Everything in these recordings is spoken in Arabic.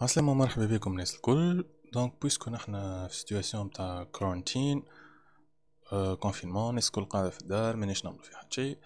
عسلامة مرحبا بكم الناس الكل. donc puisque نحنا في situation متاع quarantaine confinement الناس الكل قاعدة في الدار مانيش نعملو في حد شي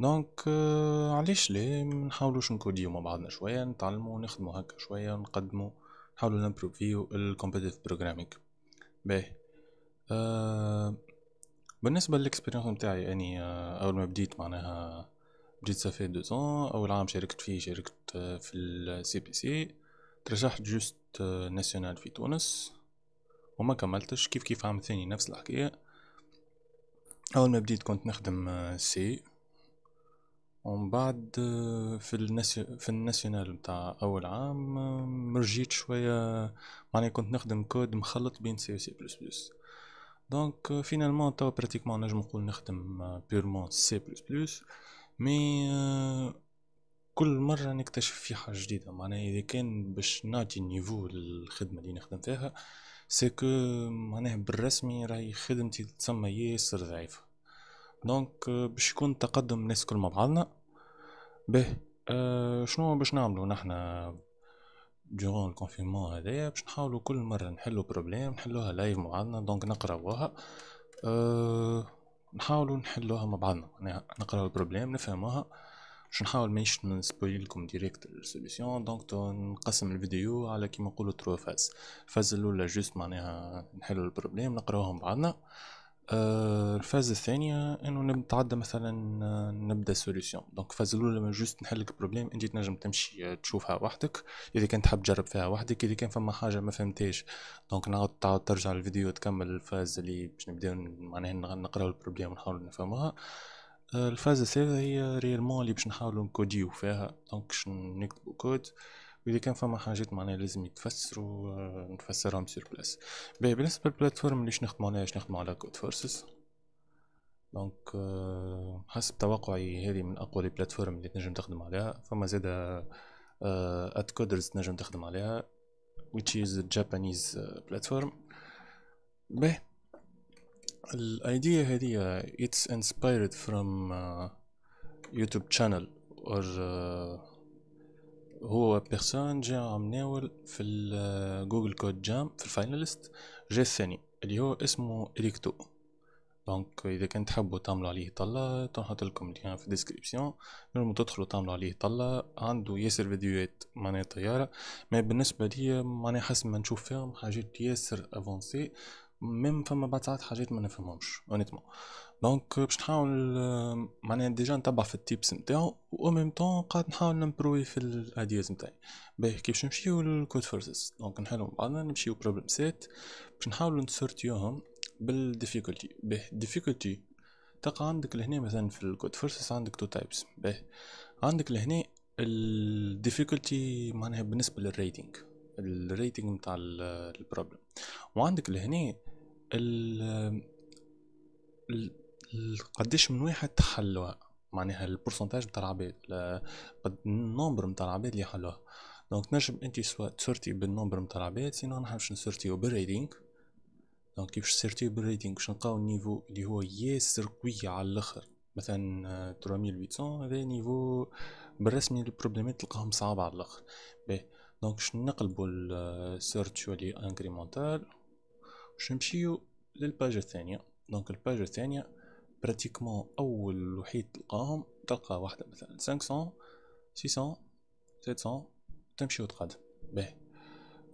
donc آه علاش ليه؟ منحاولوش نcodيو مع بعضنا شوية نتعلمو نخدمو هكا شوية نقدمو نحاولو نimproveيو ال competitive programming باهي. آه بالنسبة لل expérience متاعي أني آه أول ما بديت معناها بديت صافي deux أول عام شاركت فيه شاركت آه، في ال CPC ترشحت juste national في تونس. وما كملتش. كيف كيف عام ثاني نفس الحكاية. أول ما بديت كنت نخدم C. ومن بعد في ال natio في ال national متاع أول عام مرجيت شوية. معني كنت نخدم كود مخلط بين سي و سي بلس بلس. donc finalement توا pratiquement نجم نقول نخدم purement C++. mais كل مرة نكتشف في حاجة جديدة. معناها إذا كان باش نعطي niveau للخدمة اللي نخدم فيها ce que معناها بالرسمي راهي خدمتي تسمى ياسر ضعيفة. donc باش يكون تقدم الناس كل مع بعضنا. به أه شنو باش نعملو؟ نحنا durant ال confinement هذايا باش نحاولو كل مرة نحلو problème نحلوها live مع بعضنا. donc نقراوها أه نحاولو نحلوها مع بعضنا. نقراو ال problème نفهموها. باش نحاول مانيش نspoil لكم direct ال solution donc نقسم الفيديو على كيما نقولوا trois phases. ال phase الأولى juste معناها نحلو ال problème نقراوهم بعضنا. آه ال phase الثانية إنه نتعدى مثلا نبدأ solution. donc ال phase الأولى juste نحلك problème. إنت تنجم تمشي تشوفها وحدك. إذا كنت تحب تجرب فيها وحدك إذا كان فما حاجة ما فهمتهاش. donc نعاود تعاود ترجع للفيديو تكمل ال phase اللي باش نبداو معناها نقراو ال problème ونحاول نفهموها. ال phase الثالثة هي réellement اللي باش نحاولو نcodيو فيها. donc باش نكتبو كود وإذا كان فما حاجات معناها لازم يتفسرو نفسرهم sur place باهي بالنسبة لل plateforme اللي نخدمو عليها نخدمو على Codeforces donc حسب توقعي هذه من أقوى ال plateformes اللي تنجم تخدم عليها. فما زادا AtCoder تنجم تخدم عليها which is Japanese platform. باهي. ال idea هذه inspired from uh, YouTube channel. or uh, هو personne جا عام الأول في Google Code Jam في ال finalist جا الثاني اللي هو اسمه Errichto donc إذا كنت تحبوا تعملوا عليه طلة تنحط لكم lien في ال description نجموا تدخلوا تعملوا عليه طلة. عنده ياسر فيديوهات معناها طيارة. mais بالنسبة لي معناها حسب ما نشوف فيهم حاجات ياسر avancées même فما بعض ساعات حاجات ما نفهمهمش honnêtement donc باش نحاول معناها déjà نتبع في ال tips نتاعو و même temps قاعد نحاول نimproveي في ال ideas نتاعي. باهي كيفاش نمشيو لل Codeforces donc نحلو بعضنا نمشيو problem set باش نحاولو نsortيوهم بال difficulty باهي ال difficulty تلقى عندك لهنا مثلا في ال Codeforces عندك two types باهي عندك لهنا ال difficulty معناها بالنسبة لل rating ال rating نتاع ال problem وعندك لهنا ال قديش من واحد حلوها معناها ال pourcentage نتاع العباد ال nombre نتاع العباد اللي حلوها donc تنجم انت soit تسورتي بال nombre نتاع العباد sinon نحن باش نسورتيو بال rating donc كيفاش تسورتيو بال rating باش نلقاو ال niveau اللي هو ياسر قوي على الأخر. مثلا 3800 هذا niveau بالرسمي البروبليمات تلقاهم صعب على الأخر. باهي donc باش نقلبو ال search ولي incrémental. باش نمشيو لل page الثانية. donc ال page الثانية pratiquement أول وحيد تلقاهم تلقى واحدة مثلا 500 600 700 تمشي وتقدم باهي.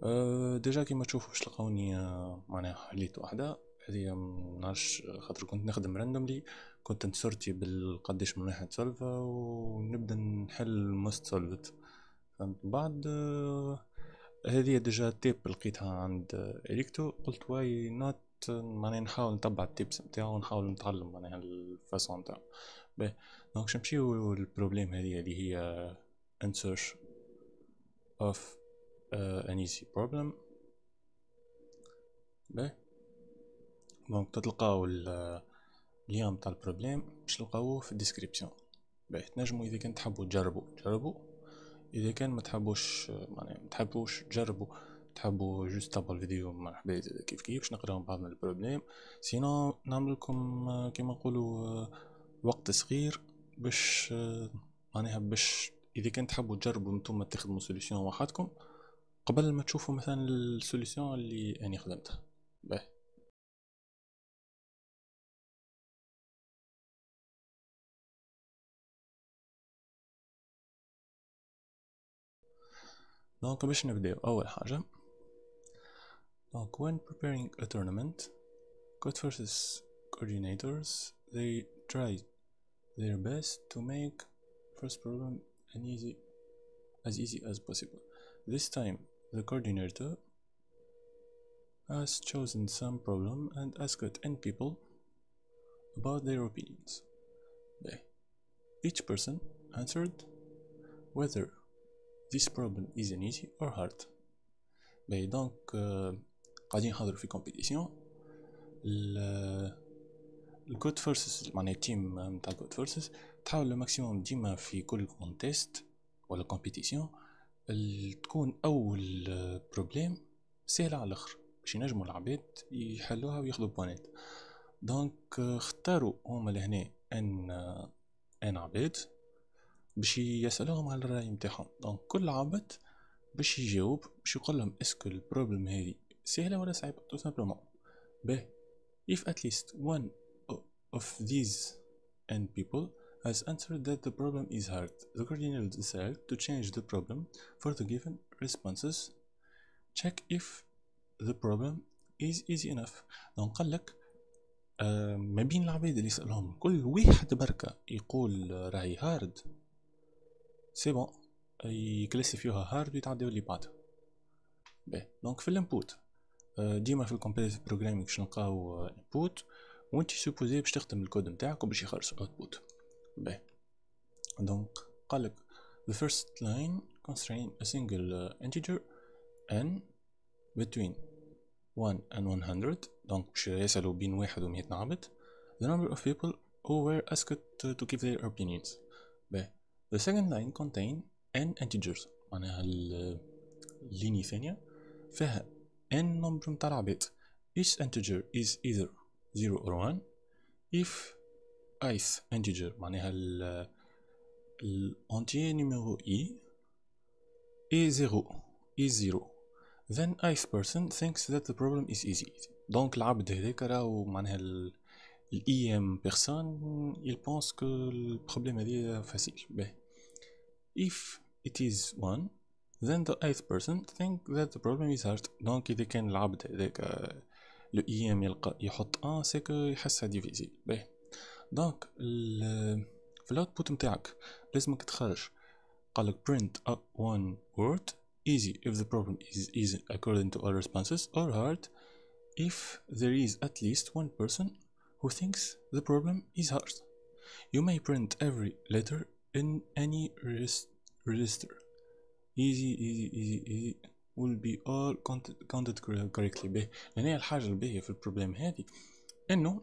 أه déjà كيما تشوفوا باش تلقاوني أه معناها حليت واحدة. هذه منعرفش خاطر كنت نخدم randomly كنت نسورتي بالقديش من واحد solved ونبدأ نحل most solved فهمت؟ بعد أه هذه déjà type لقيتها عند إريكتو قلت why not معناها نحاول نتبع ال types نتاعو ونحاول نتعلم معناها ال façon نتاعو. باهي donc باش نمشيو لل problème هذه اللي هي of uh, an easy problem باهي donc تلقاو ال lien نتاع ال problème باش تلقاوه في ال description. باهي تنجمو إذا كنت تحبوا تجربوا تجربوا إذا كان ما تحبوش معناها ما تحبوش تجربوا تحبوا juste تابعوا الفيديو مرحبا كيف كيف باش نقراو بعضنا ال problème. sinon نعمل لكم كيما نقولوا وقت صغير باش معناها باش إذا كان تحبوا تجربوا نتوما تخدموا solution وحدكم قبل ما تشوفوا مثلا ال solution اللي أني خدمتها. باهي. دونك باش نبداو اول حاجه دونك when preparing a tournament code versus coordinators they try their best to make first problem an easy as easy as possible this time the coordinator has chosen some problem and asked n people about their opinions each person answered whether this problem is an easy or hard? باهي donc قاعدين نحضروا في compétition ال Codeforces معناها ال team نتاع ال Codeforces تحاول ال maximum ديما في كل contest ولا compétition تكون اول problème سهله على الآخر باش ينجموا العباد يحلوها وياخذوا بوانات donc اختاروا هما لهنا ان ان عباد باش يسألوهم على الرأي متاعهم donc كل عبد باش يجاوب باش يقول لهم est-ce que ال problème هذه سهلة ولا صعيبة؟ tout simplement به if at least one of these n people has answered that the problem is hard the coordinator decide to change the problem for the given responses. Check if the problem is easy enough. donc قال لك آه ما بين العباد اللي يسألهم كل واحد بركة يقول راهي hard c'est bon يكلاسيفيوها hard ويتعداو اللي بعدها باهي donc في ال input ديما في ال competitive programming باش نلقاو input وانت supposé باش تخدم الكود نتاعك وباش يخرج output باهي donc قالك the first line constrain a single uh, integer n between 1 and 100 donc باش يسألوا بين واحد و 100 عبد the number of people who were asked to, to give their opinions. باهي The second line contain n integers معناها الليني الثانية فيها n number متاع العباد each integer is either 0 or 1 if ith integer معناها ال entier numéro i is 0 is 0 then ith person thinks that the problem is easy donc العبد هذاك راهو معناها ال ام بيرسون il pense que البروبليم هذه فاسيل باهي if it is 1 then the eighth person think that the problem is hard دونك اذا كان العبد هذاك لو اي ام يلقى يحط ان سيكو يحسها ديفيزيل باهي دونك في الاوتبوت نتاعك لازمك تخرج قالك print up one word easy if the problem is easy according to all responses or hard if there is at least one person who thinks the problem is hard you may print every letter in any register. Easy, easy, easy, easy. Will be all counted, correctly. به. لأن هي الحاجة الباهية في البروبليم هذه. إنه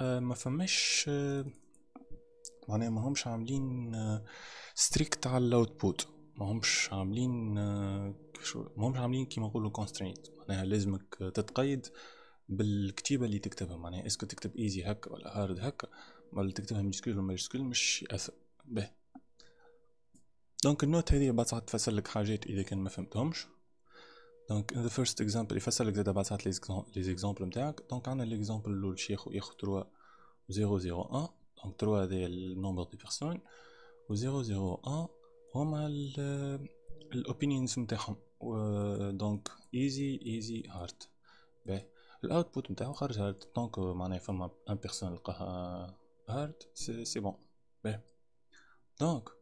آه ما فماش آه معناها ما همش عاملين آه strict على ال output ما همش عاملين آه ما همش عاملين كيما نقولوا constraint معناها لازمك تتقيد بالكتيبة اللي تكتبها. معناها est-ce que تكتب easy هكا ولا hard هكا. ولا تكتبها majuscule ولا majuscule مش يأثر به. donc ال note هذه بعد ساعات تفسر لك حاجات إذا كان ما فهمتهمش. donc the first example يفسر لك زاد بعد les exemples نتاعك donc عندنا l'exemple الأول شي ياخذ ياخذ 3 001 donc 3 هذا ال nombre des personnes و 001 هما ال opinions نتاعهم donc easy easy hard باهي ال output نتاعو خرج hard donc معناها فما une personne لقاها hard c'est bon باهي donc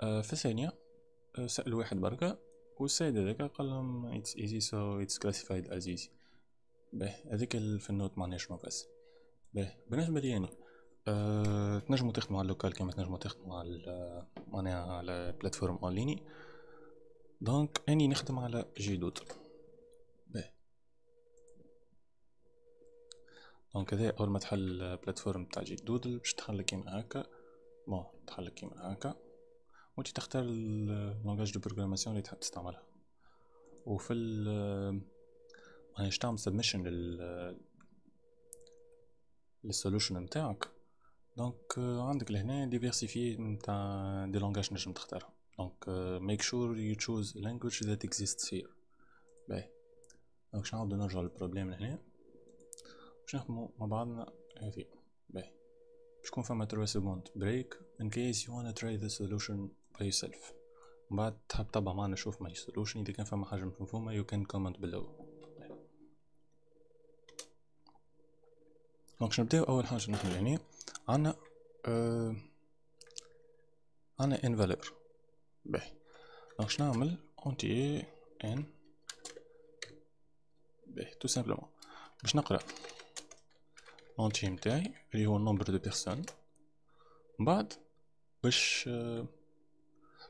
في ثانية آه سأل واحد بركة والسيد هذاك قال لهم it's easy so it's classified as easy. به هذيك في ال note شنو بس. به بالنسبة لي يعني أه تنجموا تخدموا على ال local كما تنجموا تخدموا على معناها على plateforme en ligne. donc أني نخدم على GDB به donc هذا أول ما تحل plateforme تاع GDB باش تخلي كيما هكا. bon تخلي كيما هكا. وانت تختار ال langage de programmation اللي تحب تستعملها. وفي ال يعني تعمل submission لل لل solution نتاعك. donc عندك لهنا diversité نتاع des langages نجم تختارها. donc sure you choose a language that exists here. باهي. donc باش نعاودو نرجعو لل problème لهنا؟ باش نخدمو مع بعضنا هذي باهي. باش يكون فما 3 seconds break in case you wanna try the solution yourself. من بعد تحب تتبع معنا نشوف my solution إذا كان فما مش مفهومة you can comment below. donc نبداو أول حاجة نحن هنا عنا آه عنا n valeurs. باهي دونك باش نعمل entier n باهي tout simplement باش نقرأ. l'entier نتاعي اللي هو ال nombre de personnes بعد باش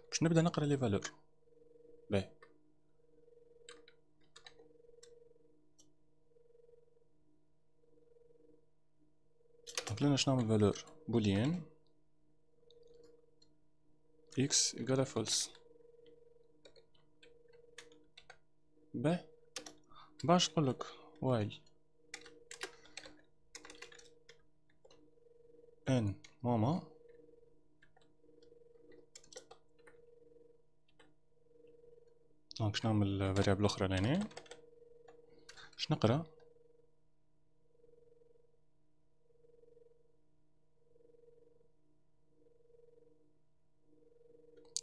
باش نبدا نقرا لي فالور. باهي لنا باش نعمل فالور بوليان égale à false. باهي باش نقولك while n moins moins. donc باش نعمل variable أخرى لهنا؟ باش نقرأ؟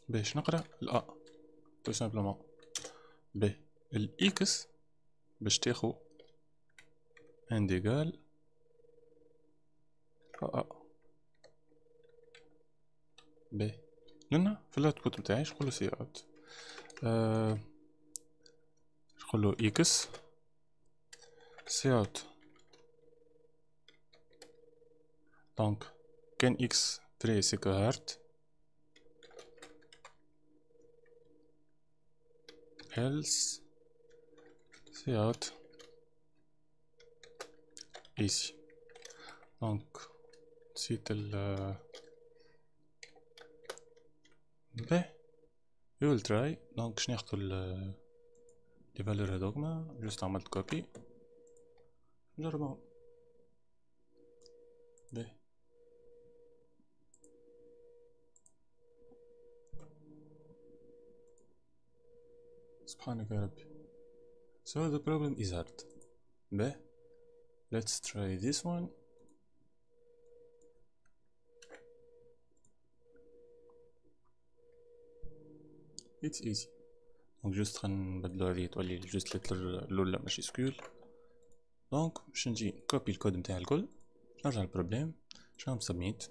باش نقرأ؟ ال a tout simplement ب ال x باش تاخو ان ديغال أ ب لنا في الاوتبوت متاعي شقولو سي اوت شقولو إكس. سي اوت دونك كان إكس فري سيكو هارت else cout easy donc نسيت ال به we will try donc باش ناخدو ال les valeurs هذوكما juste عملت copie. نجربهم به سبحانك يا ربي. So the problem is hard. به let's try this one. It's easy. donc juste خنبدلو هذه تولي juste lettre الاولى majuscule donc باش نجي copie ال code نتاعي الكل نرجع لل problème باش نعمل submit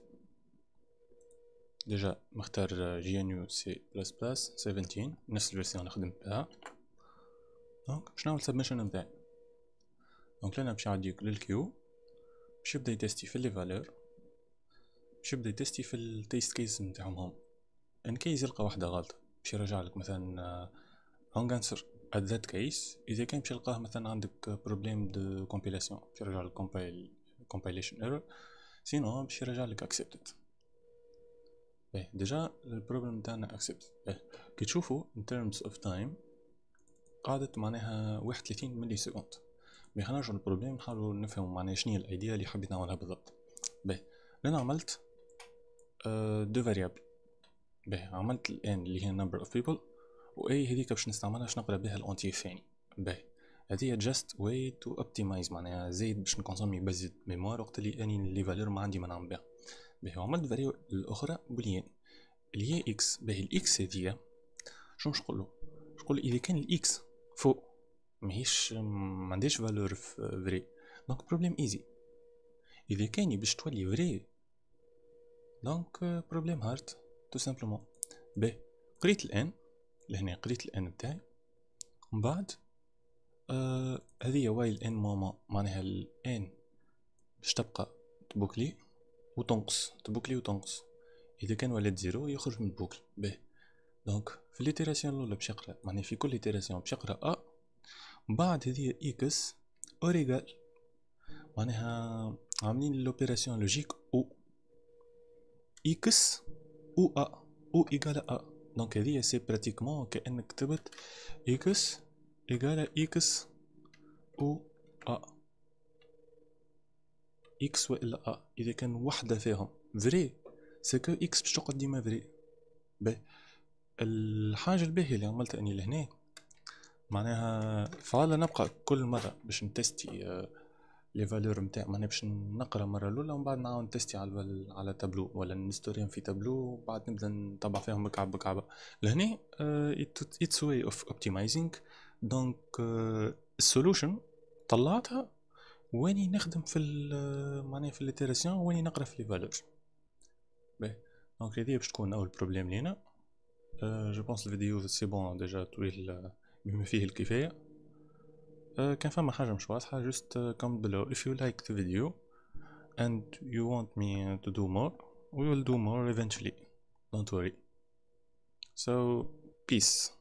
déjà مختار جي ان يو سي بلس بلس 17 نفس ال version نخدم بها donc باش نعمل submission نتاعي donc لنا باش نعدي لل queue باش يبدا يتستي في les valeurs باش يبدا يتستي في ال test case نتاعهم هم in case يلقى واحدة غلطة باش يرجع لك مثلا wrong answer at that case. إذا كان باش يلقاه مثلا عندك problème de compilation باش يرجع لك compile compilation error. sinon باش يرجع لك accepted. باهي déjà ال problème تاعنا accepted باهي كي تشوفو in terms of time قعدت معناها واحد وثلاثين millisecondes خلينا نرجعو لل problème نحاولو نفهمو معناها شنيا ال idea اللي حبيت نعملها بالضبط. باهي أنا عملت deux variables باهي عملت ال n اللي هي number of people و a هذيك باش نستعملها باش نقرأ بها ال entier الثاني باهي هذه just way to optimize معناها زايد باش نكونسومي بزيد mémoire وقت اللي أني les valeurs ما عندي ما نعمل بها. باهي عملت variable الأخرى booléenne اللي هي إكس باهي الاكس هذيا شنو باش نقولو؟ نقول إذا كان ال x faux ماهيش ما عندهاش valeur vrai donc problème easy إذا كان باش تولي vrai donc problème hard tout simplement. باهي قريت ال n لهنا قريت ال n بتاعي. ومن بعد آه هذه while n moins moins معناها ال n باش تبقى تبوكلي وتنقص تبوكلي وتنقص. إذا كان ولد zéro يخرج من ال boucle. به donc في l'itération الأولى باش يقرأ معناها في كل itération باش يقرأ a بعد هذه x ou égal معناها عاملين l'opération logique ou. x ou a ou égal a donc هذه c'est pratiquement كانك كتبت x égal x ou a x والا a اذا كان وحده فيهم vrai c'est que x باش تقعد ديما vrai باهي الحاجة الباهية اللي عملتها أني لهنا معناها فعلا نبقى كل مرة باش نتستي آه، les valeurs نتاع معناها باش نقرا مرة الأولى ومن بعد نعاود نتستي على على تابلو ولا نستوريهم في تابلو وبعد نبدأ نطبع فيهم بكعب بكعب لهنا it's way of optimizing donc ال solution طلعتها. واني نخدم في معناها في l'itération واني نقرا في les valeurs. باهي donc هذه باش تكون أول problème لينا. je pense الفيديو c'est bon déjà طويل بما فيه الكفاية. كان فما حاجه مش واضحه just uh, comment below if you like the video and you want me to do more we will do more eventually don't worry so peace